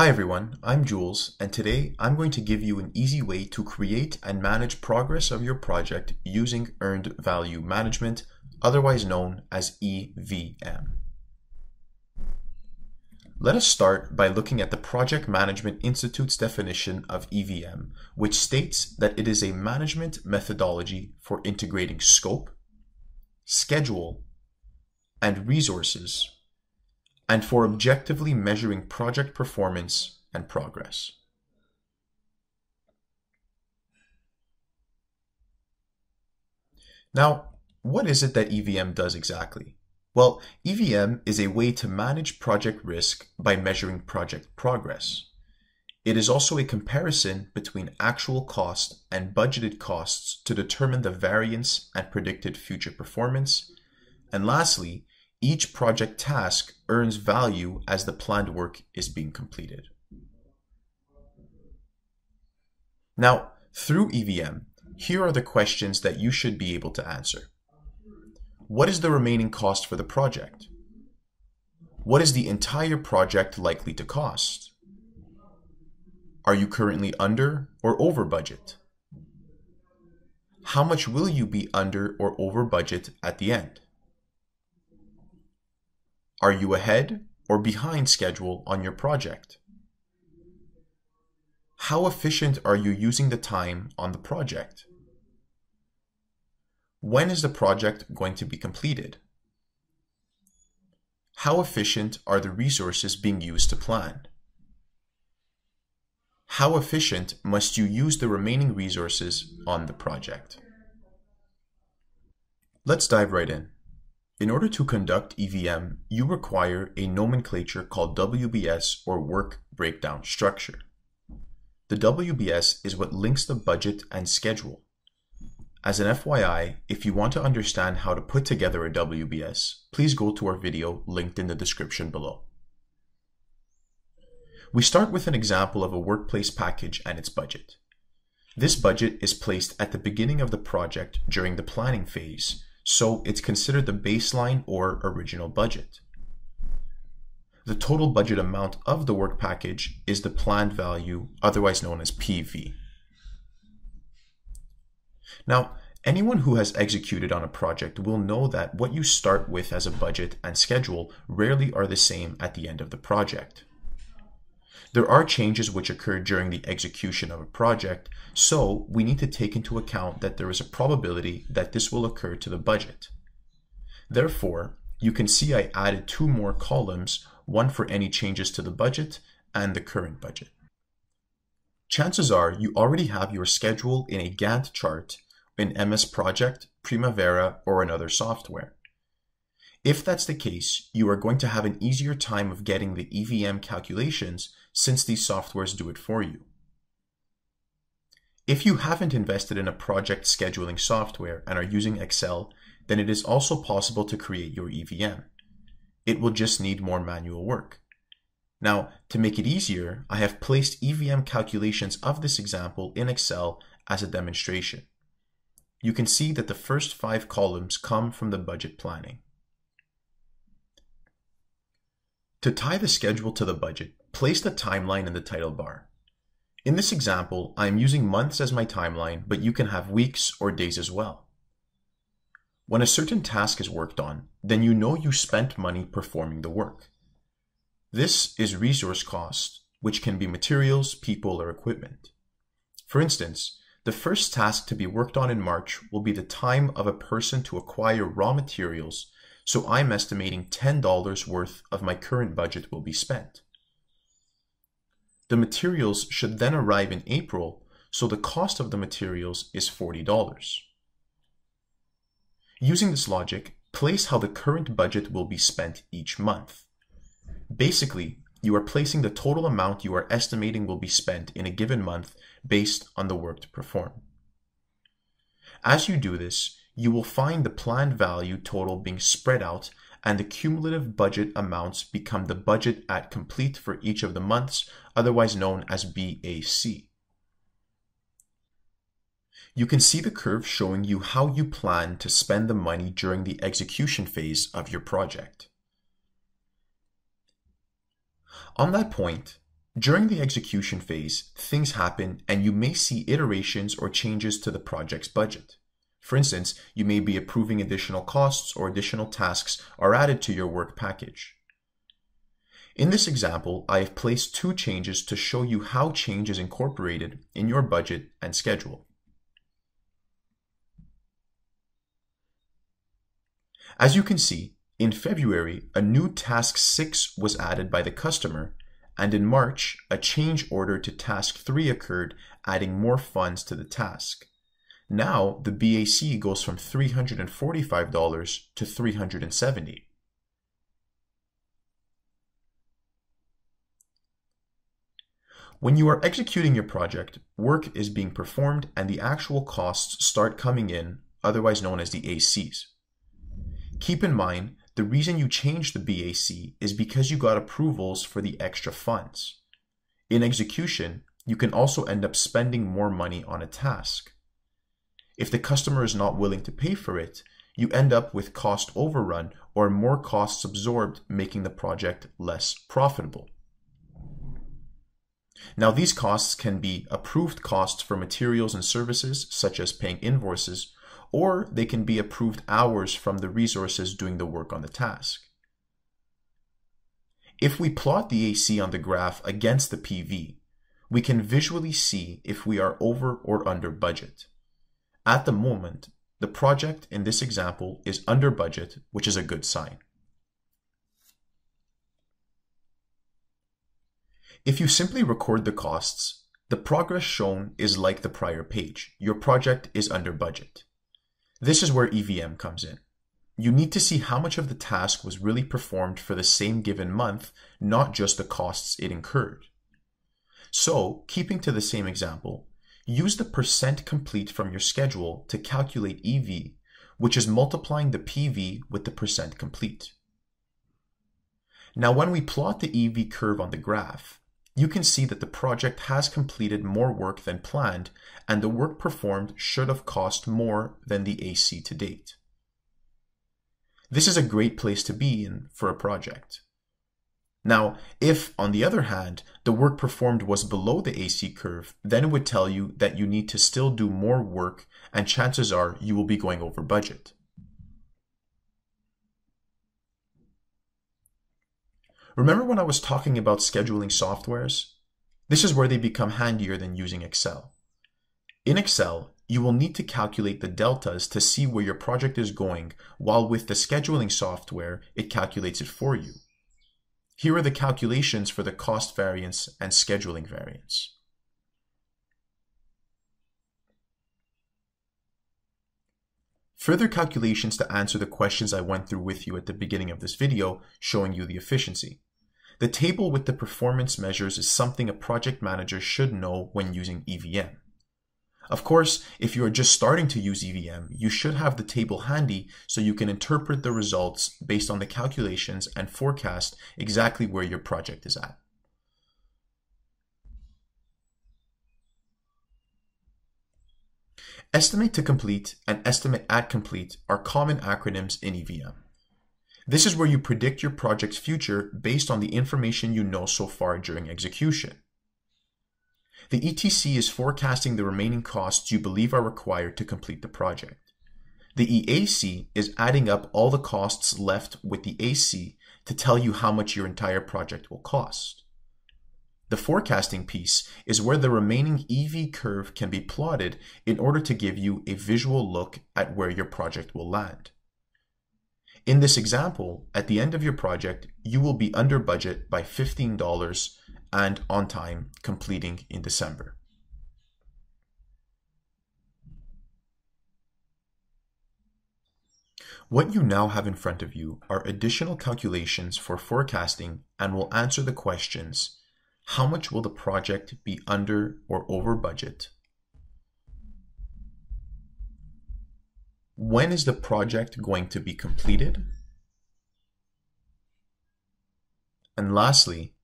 Hi everyone, I'm Jules, and today I'm going to give you an easy way to create and manage progress of your project using Earned Value Management, otherwise known as EVM. Let us start by looking at the Project Management Institute's definition of EVM, which states that it is a management methodology for integrating scope, schedule, and resources and for objectively measuring project performance and progress. Now, what is it that EVM does exactly? Well, EVM is a way to manage project risk by measuring project progress. It is also a comparison between actual cost and budgeted costs to determine the variance and predicted future performance. And lastly, each project task earns value as the planned work is being completed. Now, through EVM, here are the questions that you should be able to answer. What is the remaining cost for the project? What is the entire project likely to cost? Are you currently under or over budget? How much will you be under or over budget at the end? Are you ahead or behind schedule on your project? How efficient are you using the time on the project? When is the project going to be completed? How efficient are the resources being used to plan? How efficient must you use the remaining resources on the project? Let's dive right in. In order to conduct EVM, you require a nomenclature called WBS or Work Breakdown Structure. The WBS is what links the budget and schedule. As an FYI, if you want to understand how to put together a WBS, please go to our video linked in the description below. We start with an example of a workplace package and its budget. This budget is placed at the beginning of the project during the planning phase so it's considered the baseline or original budget. The total budget amount of the work package is the planned value, otherwise known as PV. Now, anyone who has executed on a project will know that what you start with as a budget and schedule rarely are the same at the end of the project. There are changes which occur during the execution of a project, so we need to take into account that there is a probability that this will occur to the budget. Therefore, you can see I added two more columns, one for any changes to the budget and the current budget. Chances are you already have your schedule in a Gantt chart in MS Project, Primavera, or another software. If that's the case, you are going to have an easier time of getting the EVM calculations since these softwares do it for you. If you haven't invested in a project scheduling software and are using Excel, then it is also possible to create your EVM. It will just need more manual work. Now, to make it easier, I have placed EVM calculations of this example in Excel as a demonstration. You can see that the first five columns come from the budget planning. To tie the schedule to the budget, place the timeline in the title bar. In this example, I am using months as my timeline, but you can have weeks or days as well. When a certain task is worked on, then you know you spent money performing the work. This is resource cost, which can be materials, people, or equipment. For instance, the first task to be worked on in March will be the time of a person to acquire raw materials so I'm estimating $10 worth of my current budget will be spent. The materials should then arrive in April, so the cost of the materials is $40. Using this logic, place how the current budget will be spent each month. Basically, you are placing the total amount you are estimating will be spent in a given month based on the work to perform. As you do this, you will find the planned value total being spread out and the cumulative budget amounts become the budget at complete for each of the months, otherwise known as BAC. You can see the curve showing you how you plan to spend the money during the execution phase of your project. On that point, During the execution phase, things happen and you may see iterations or changes to the project's budget. For instance, you may be approving additional costs or additional tasks are added to your work package. In this example, I have placed two changes to show you how change is incorporated in your budget and schedule. As you can see, in February, a new task 6 was added by the customer, and in March, a change order to task 3 occurred, adding more funds to the task. Now, the BAC goes from $345 to $370. When you are executing your project, work is being performed and the actual costs start coming in, otherwise known as the ACs. Keep in mind, the reason you changed the BAC is because you got approvals for the extra funds. In execution, you can also end up spending more money on a task. If the customer is not willing to pay for it, you end up with cost overrun or more costs absorbed, making the project less profitable. Now, these costs can be approved costs for materials and services, such as paying invoices, or they can be approved hours from the resources doing the work on the task. If we plot the AC on the graph against the PV, we can visually see if we are over or under budget. At the moment, the project in this example is under budget, which is a good sign. If you simply record the costs, the progress shown is like the prior page. Your project is under budget. This is where EVM comes in. You need to see how much of the task was really performed for the same given month, not just the costs it incurred. So, keeping to the same example, use the percent complete from your schedule to calculate EV, which is multiplying the PV with the percent complete. Now, when we plot the EV curve on the graph, you can see that the project has completed more work than planned, and the work performed should have cost more than the AC to date. This is a great place to be in for a project. Now, if, on the other hand, the work performed was below the AC curve, then it would tell you that you need to still do more work and chances are you will be going over budget. Remember when I was talking about scheduling softwares? This is where they become handier than using Excel. In Excel, you will need to calculate the deltas to see where your project is going, while with the scheduling software, it calculates it for you. Here are the calculations for the cost variance and scheduling variance. Further calculations to answer the questions I went through with you at the beginning of this video, showing you the efficiency. The table with the performance measures is something a project manager should know when using EVM. Of course, if you are just starting to use EVM, you should have the table handy so you can interpret the results based on the calculations and forecast exactly where your project is at. Estimate to complete and estimate at complete are common acronyms in EVM. This is where you predict your project's future based on the information you know so far during execution. The ETC is forecasting the remaining costs you believe are required to complete the project. The EAC is adding up all the costs left with the AC to tell you how much your entire project will cost. The forecasting piece is where the remaining EV curve can be plotted in order to give you a visual look at where your project will land. In this example, at the end of your project, you will be under budget by $15 and on time, completing in December. What you now have in front of you are additional calculations for forecasting and will answer the questions how much will the project be under or over budget? When is the project going to be completed? And lastly,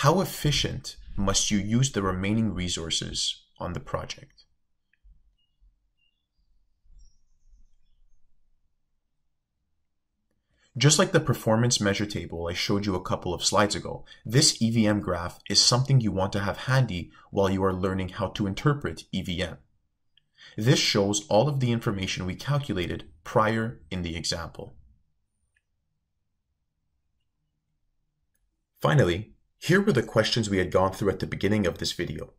how efficient must you use the remaining resources on the project? Just like the performance measure table I showed you a couple of slides ago, this EVM graph is something you want to have handy while you are learning how to interpret EVM. This shows all of the information we calculated prior in the example. Finally, here were the questions we had gone through at the beginning of this video.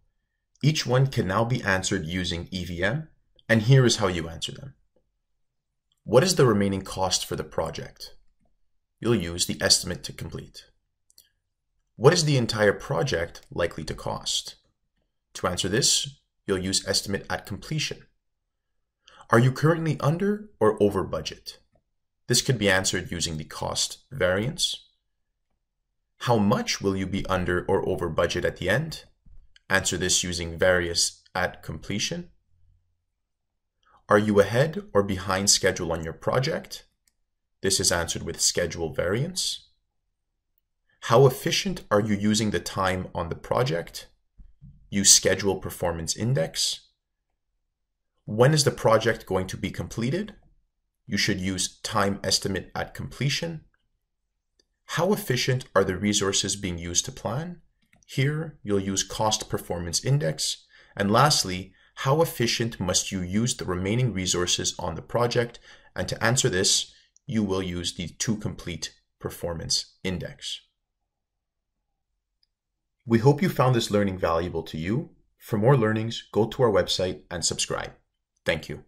Each one can now be answered using EVM, and here is how you answer them. What is the remaining cost for the project? You'll use the estimate to complete. What is the entire project likely to cost? To answer this, you'll use estimate at completion. Are you currently under or over budget? This could be answered using the cost variance. How much will you be under or over budget at the end? Answer this using variance at completion. Are you ahead or behind schedule on your project? This is answered with schedule variance. How efficient are you using the time on the project? Use schedule performance index. When is the project going to be completed? You should use time estimate at completion. How efficient are the resources being used to plan? Here, you'll use cost performance index. And lastly, how efficient must you use the remaining resources on the project? And to answer this, you will use the to complete performance index. We hope you found this learning valuable to you. For more learnings, go to our website and subscribe. Thank you.